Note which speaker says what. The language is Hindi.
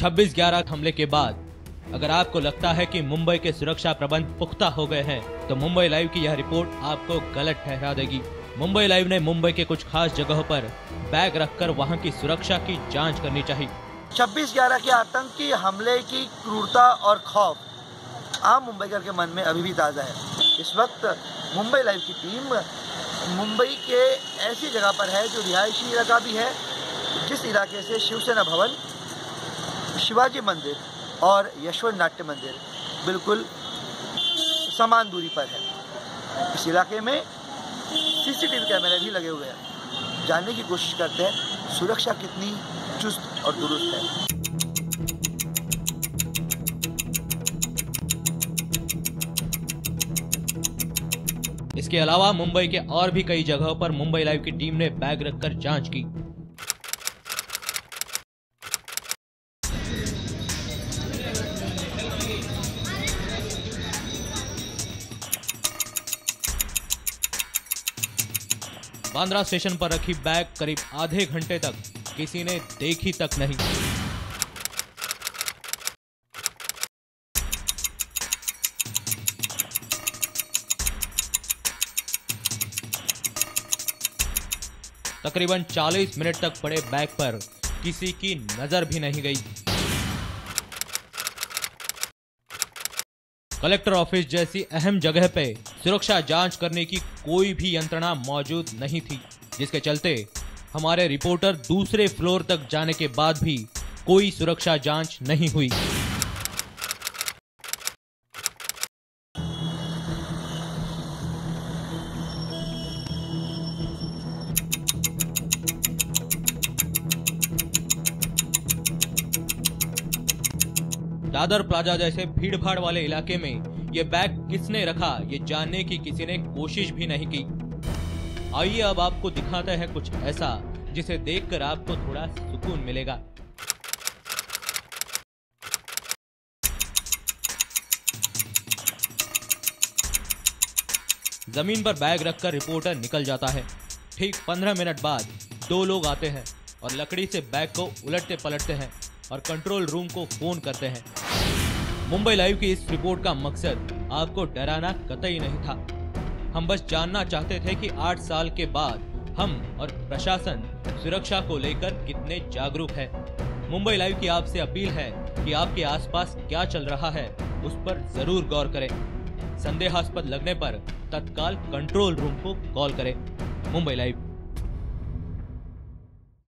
Speaker 1: छब्बीस ग्यारह हमले के बाद, अगर आपको लगता है कि मुंबई के सुरक्षा प्रबंध पुख्ता हो गए हैं तो मुंबई लाइव की यह रिपोर्ट आपको गलत ठहरा देगी। मुंबई लाइव ने मुंबई के कुछ खास जगहों पर बैग रखकर वहाँ की सुरक्षा की जाँच करनी चाहिए।
Speaker 2: छब्बीस ग्यारह के आतंकी हमले की क्रूरता और खौफ आम मुंबईकर के मन में अभी भी ताज़ा है। इस वक्त मुंबई लाइव की टीम मुंबई के ऐसी जगह पर है जो रिहायशी इलाका भी है, जिस इलाके से शिवसेना भवन शिवाजी मंदिर और यशवंत नाट्य मंदिर बिल्कुल समान दूरी पर है। इस इलाके में सीसीटीवी कैमरे भी लगे हुए हैं। जानने की कोशिश करते हैं, सुरक्षा कितनी चुस्त और दुरुस्त है।
Speaker 1: इसके अलावा मुंबई के और भी कई जगहों पर मुंबई लाइव की टीम ने बैग रखकर जाँच की। बांद्रा स्टेशन पर रखी बैग करीब आधे घंटे तक। किसी ने देखी तक नहीं। तकरीबन 40 मिनट तक पड़े बैग पर। किसी की नज़र भी नहीं गई। कलेक्टर ऑफ़िस जैसी अहम जगह पे सुरक्षा जाँच करने की कोई भी यंत्रणा मौजूद नहीं थी, जिसके चलते हमारे रिपोर्टर दूसरे फ्लोर तक जाने के बाद भी कोई सुरक्षा जाँच नहीं हुई। दादर प्लाजा जैसे भीड़ भाड़ वाले इलाके में ये बैग किसने रखा, ये जानने की किसी ने कोशिश भी नहीं की। आइए अब आपको दिखाते हैं कुछ ऐसा, जिसे देखकर आपको थोड़ा सुकून मिलेगा। ज़मीन पर बैग रखकर रिपोर्टर निकल जाता है। ठीक पंद्रह मिनट बाद दो लोग आते हैं। और लकड़ी से बैग को उलटते पलटते हैं और कंट्रोल रूम को फ़ोन करते हैं। मुंबई लाइव की इस रिपोर्ट का मकसद आपको डराना कतई नहीं था। हम बस जानना चाहते थे कि आठ साल के बाद हम और प्रशासन सुरक्षा को लेकर कितने जागरूक है। मुंबई लाइव की आपसे अपील है कि आपके आसपास क्या चल रहा है, उस पर ज़रूर गौर करें। संदेहास्पद लगने पर तत्काल कंट्रोल रूम को कॉल करें। मुंबई लाइव